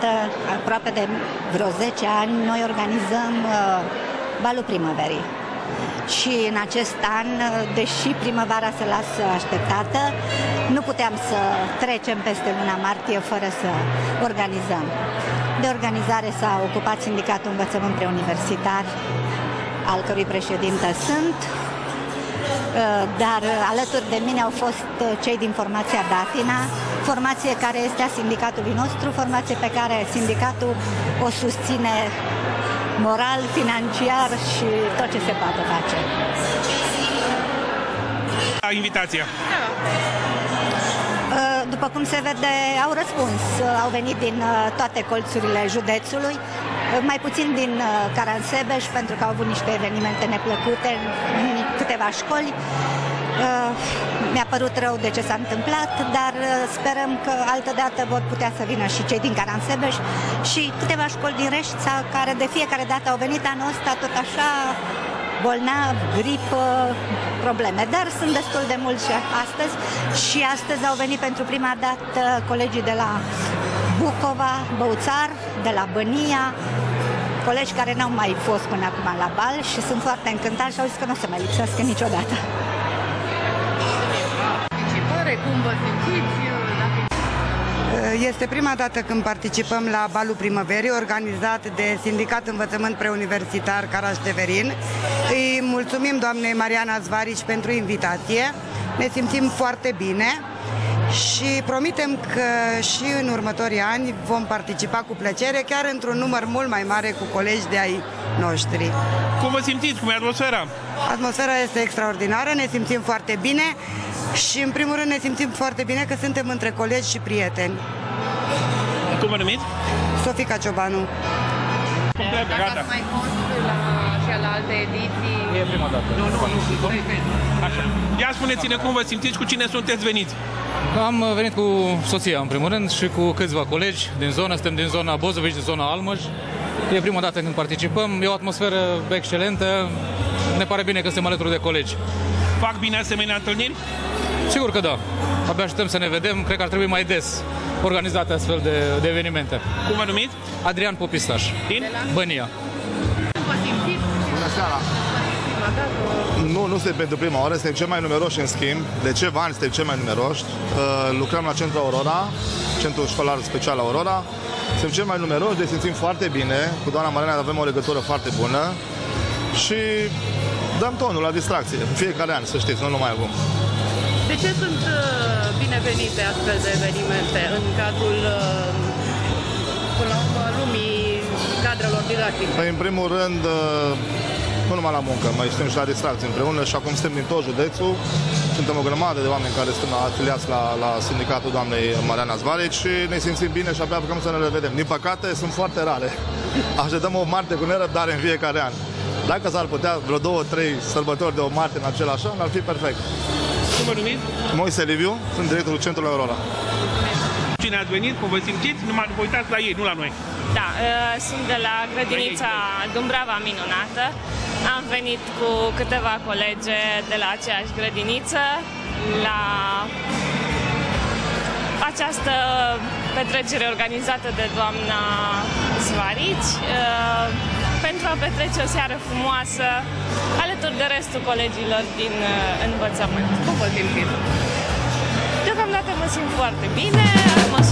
Dată, aproape de vreo 10 ani, noi organizăm uh, balul primăverii. Și în acest an, uh, deși primăvara se lasă așteptată, nu puteam să trecem peste luna martie fără să organizăm. De organizare s-a ocupat Sindicatul Învățământ Preuniversitar, al cărui președintă sunt, Uh, dar uh, alături de mine au fost uh, cei din formația Datina, formație care este a sindicatului nostru, formație pe care sindicatul o susține moral, financiar și tot ce se poate face. La invitația. După cum se vede, au răspuns. Au venit din toate colțurile județului, mai puțin din Caransebeș, pentru că au avut niște evenimente neplăcute în câteva școli. Mi-a părut rău de ce s-a întâmplat, dar sperăm că altă dată vor putea să vină și cei din Caransebeș și câteva școli din Reșița, care de fiecare dată au venit anul ăsta tot așa bolnav, gripă, probleme. Dar sunt destul de mulți și astăzi și astăzi au venit pentru prima dată colegii de la Bucova, Băuțar, de la Bănia, colegi care n-au mai fost până acum la bal și sunt foarte încântați și au zis că nu o să mai lipsească niciodată. Participare, cum vă simțiți? Dacă Este prima dată când participăm la Balul Primăverii, organizat de Sindicat Învățământ Preuniversitar Caraș-Teverin. Îi mulțumim doamnei Mariana Zvarici pentru invitație. Ne simțim foarte bine și promitem că și în următorii ani vom participa cu plăcere, chiar într-un număr mult mai mare cu colegi de ai noștri. Cum vă simțiți? Cum e atmosfera? Atmosfera este extraordinară, ne simțim foarte bine și în primul rând ne simțim foarte bine că suntem între colegi și prieteni. Cum vă numiți? Sofica Ciobanu. Complet, dacă gata. ați mai fost la, și la alte ediții, E prima dată. Nu, nu, nu. Așa. Ia spuneți-ne cum vă simțiți, cu cine sunteți veniți? Am venit cu soția, în primul rând, și cu câțiva colegi din zonă. Suntem din zona Bozovici, din zona Almăj. E prima dată când participăm. E o atmosferă excelentă. Ne pare bine că suntem alături de colegi. Fac bine asemenea întâlniri? Sigur că da. Abia așteptăm să ne vedem. Cred că ar trebui mai des organizate astfel de, de evenimente. Cum vă numiți? Adrian Popistaș, Din? Bănia. cum vă simțiți? Bună seara! Prima dată, Nu, nu suntem pentru prima oară, suntem cei mai numeroși în schimb. De ceva ani suntem cei mai numeroși. Uh, lucrăm la Centrul Aurora, Centrul Școlar Special Aurora. Suntem cei mai numeroși, ne simțim foarte bine. Cu doamna Marina avem o legătură foarte bună și dăm tonul la distracție. În fiecare an, să știți, nu numai acum. De ce sunt uh, binevenite astfel de evenimente în cadrul, uh, până la urmă, lumii cadrelor didactice? Păi, în primul rând, uh, nu numai la muncă, mai suntem și la distracție împreună și acum suntem din tot județul. Suntem o grămadă de oameni care sunt afiliați la, la sindicatul doamnei Mariana Zvarici și ne simțim bine și abia apucăm să ne revedem. Din păcate, sunt foarte rare. Așteptăm o Marte cu nerăbdare în fiecare an. Dacă s-ar putea vreo două, trei sărbători de o Marte în același an, ar fi perfect. Cum vă numiți? Moise Liviu, sunt directorul Centrului Aurora. Cine ați venit? Cum vă simțiți? Numai vă uitați la ei, nu la noi. Da, uh, sunt de la grădinița Dumbrava Minunată. Am venit cu câteva colege de la aceeași grădiniță la această petrecere organizată de doamna Zvarici uh, pentru a petrece o seară frumoasă alături de restul colegilor din uh, învățământ. Cum vă simțiți? Deocamdată mă simt foarte bine, atmosfera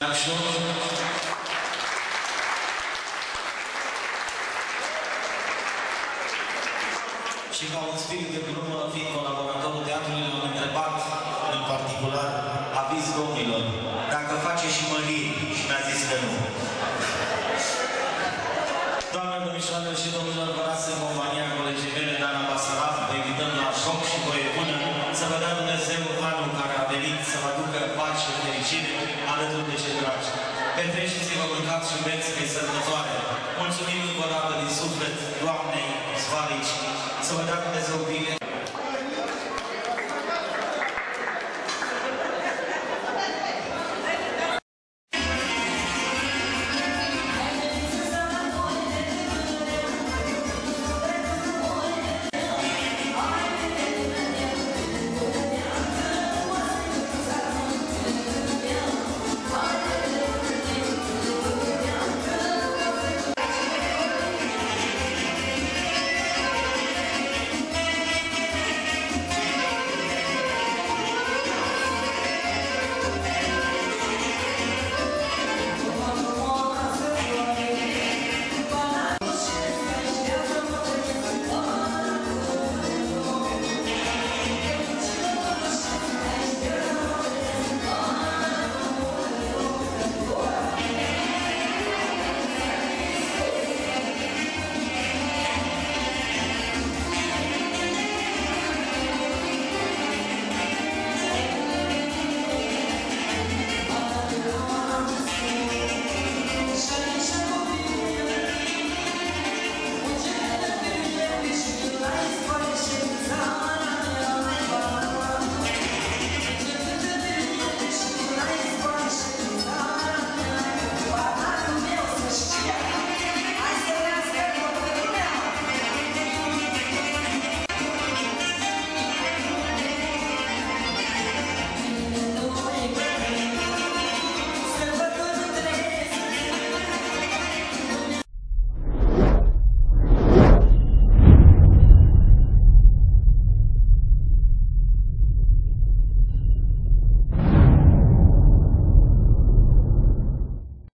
Dankeschön. Și ca un spirit de glumă, fiind colaborat. knowledge. And so that is.